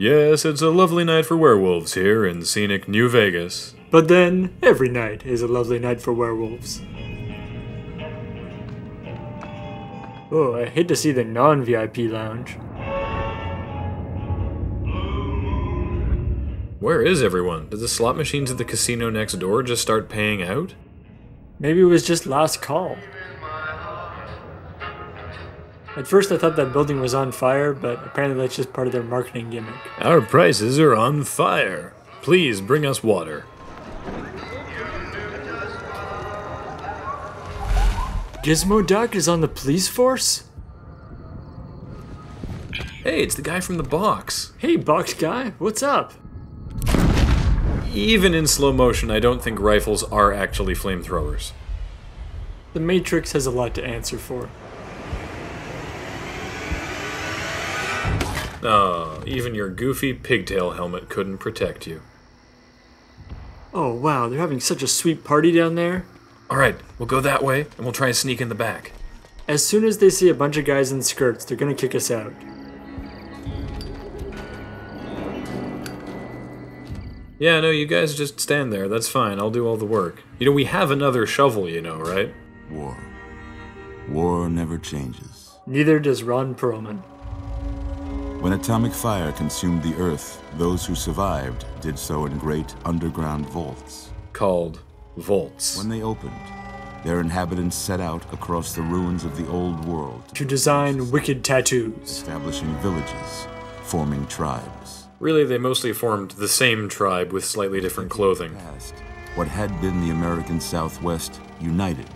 Yes, it's a lovely night for werewolves here in scenic New Vegas. But then, every night is a lovely night for werewolves. Oh, I hate to see the non VIP lounge. Where is everyone? Did the slot machines at the casino next door just start paying out? Maybe it was just last call. At first, I thought that building was on fire, but apparently that's just part of their marketing gimmick. Our prices are on fire. Please bring us water. Gizmoduck is on the police force? Hey, it's the guy from the box. Hey, box guy, what's up? Even in slow motion, I don't think rifles are actually flamethrowers. The Matrix has a lot to answer for. Oh, even your goofy pigtail helmet couldn't protect you. Oh wow, they're having such a sweet party down there. Alright, we'll go that way, and we'll try and sneak in the back. As soon as they see a bunch of guys in skirts, they're gonna kick us out. Yeah, no, you guys just stand there. That's fine. I'll do all the work. You know, we have another shovel, you know, right? War. War never changes. Neither does Ron Perlman. When atomic fire consumed the Earth, those who survived did so in great underground vaults. Called vaults. When they opened, their inhabitants set out across the ruins of the old world, To design wicked tattoos. establishing villages, forming tribes. Really, they mostly formed the same tribe with slightly different clothing. Past, what had been the American Southwest united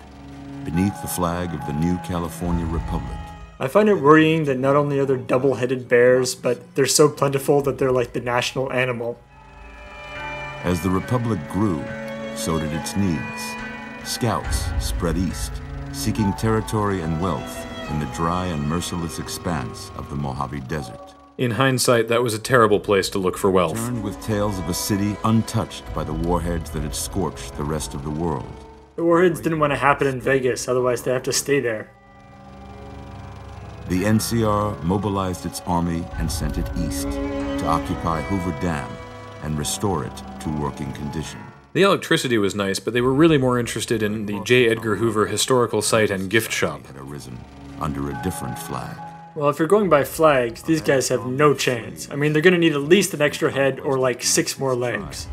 beneath the flag of the new California Republic. I find it worrying that not only are there double headed bears, but they're so plentiful that they're like the national animal. As the Republic grew, so did its needs. Scouts spread east, seeking territory and wealth in the dry and merciless expanse of the Mojave Desert. In hindsight, that was a terrible place to look for wealth. Turned with tales of a city untouched by the warheads that had scorched the rest of the world. The warheads didn't want to happen in Vegas, otherwise they have to stay there. The NCR mobilized its army and sent it east to occupy Hoover Dam and restore it to working condition. The electricity was nice, but they were really more interested in the J. Edgar Hoover Historical Site and Gift Shop. Had arisen under a different flag. Well, if you're going by flags, these guys have no chance. I mean, they're gonna need at least an extra head or like six more legs.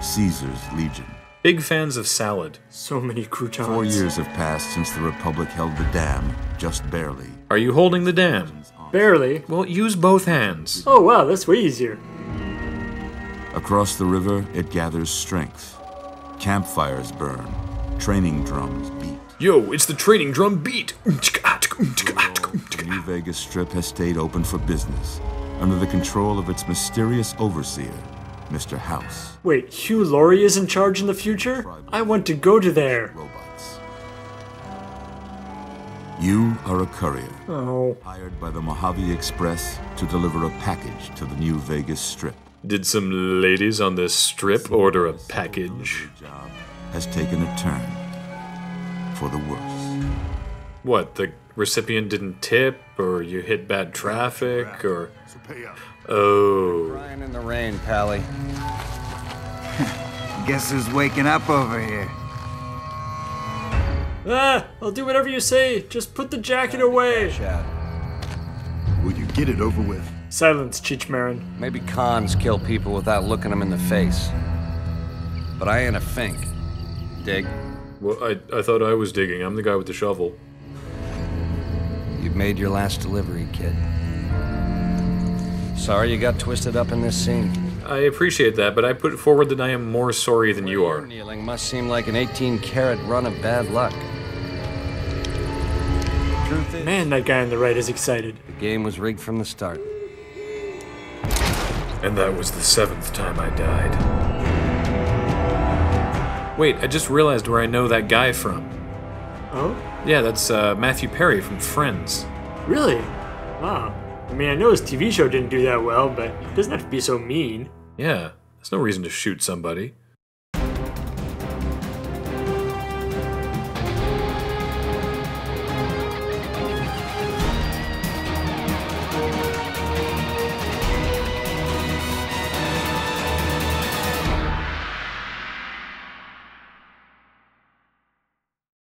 Caesar's Legion. Big fans of salad. So many croutons. Four years have passed since the Republic held the dam, just barely. Are you holding the dam? Barely. Well, use both hands. Oh wow, that's way easier. Across the river, it gathers strength. Campfires burn, training drums beat. Yo, it's the training drum beat. Um, um, um, the New Vegas Strip has stayed open for business, under the control of its mysterious overseer, Mr. House. Wait, Hugh Laurie is in charge in the future? I want to go to there. Robots. You are a courier, Oh. hired by the Mojave Express to deliver a package to the New Vegas Strip. Did some ladies on this strip order a package? Your job has taken a turn for the worse. What, the recipient didn't tip, or you hit bad traffic, or. Oh. Crying in the Pally. Guess who's waking up over here? Ah, I'll do whatever you say. Just put the jacket away. Chad. Will you get it over with? Silence, Cheech Marin. Maybe Khans kill people without looking them in the face. But I ain't a fink. Dig? Well, I, I thought I was digging. I'm the guy with the shovel. You've made your last delivery, kid. Sorry you got twisted up in this scene. I appreciate that, but I put it forward that I am more sorry than you are. Kneeling must seem like an 18 karat run of bad luck. Man, that guy on the right is excited. the game was rigged from the start. And that was the seventh time I died. Wait, I just realized where I know that guy from. Oh? Yeah, that's uh, Matthew Perry from Friends. Really? Wow. I mean, I know his TV show didn't do that well, but he doesn't have to be so mean. Yeah, there's no reason to shoot somebody.